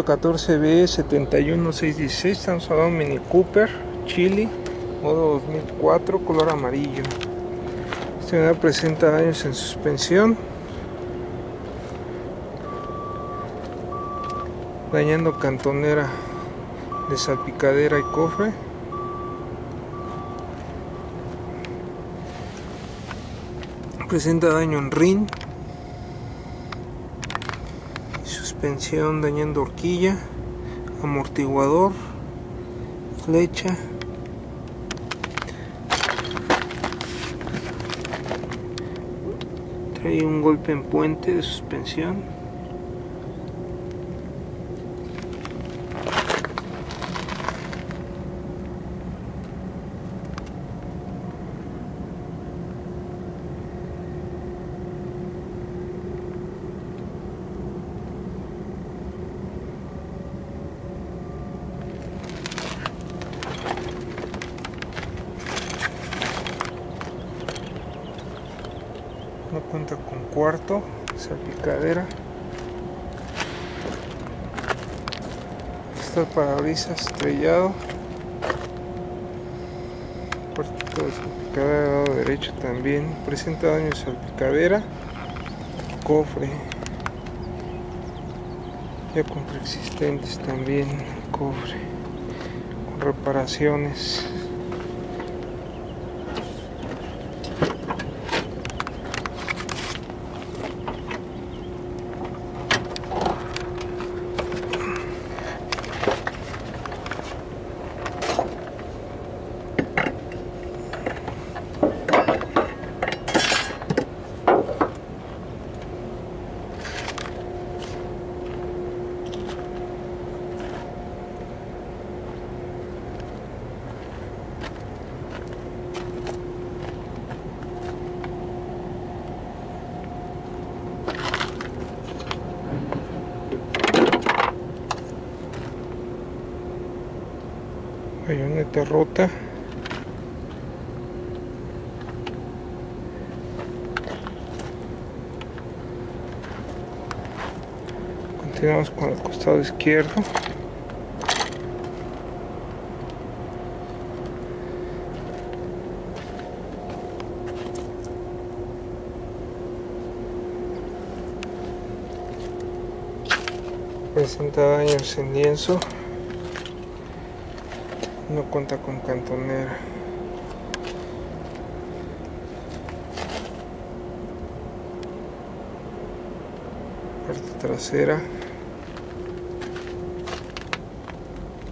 14B 71616 estamos hablando Mini Cooper Chili modo 2004 color amarillo. Este unidad presenta daños en suspensión dañando cantonera de salpicadera y cofre. Presenta daño en rin suspensión dañando horquilla, amortiguador, flecha, trae un golpe en puente de suspensión. No cuenta con cuarto salpicadera está el parabrisas estrellado. Puerto de salpicadera lado derecho también. Presenta daño de salpicadera cofre. Ya con preexistentes también cofre. Con reparaciones bayoneta rota. Continuamos con el costado izquierdo. Presenta daños en lienzo no cuenta con cantonera. Parte trasera.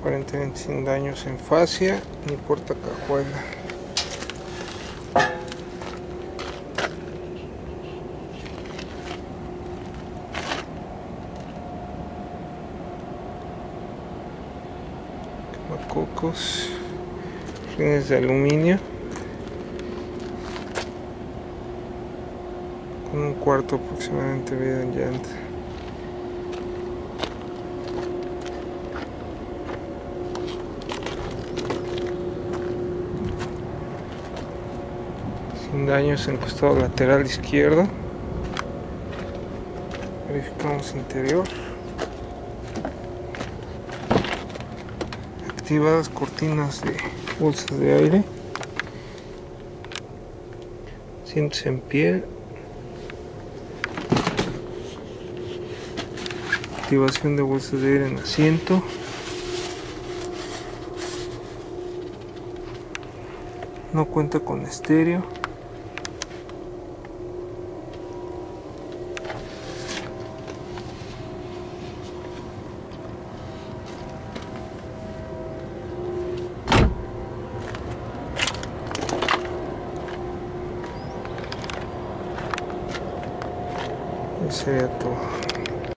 Aparentemente sin daños en fascia ni puerta cajuela cocos. Rines de aluminio. Con un cuarto aproximadamente vida en llanta. Sin daños en costado lateral izquierdo. Verificamos interior activadas cortinas de bolsas de aire. Asientos en pie. Activación de bolsas de aire en asiento. No cuenta con estéreo sería todo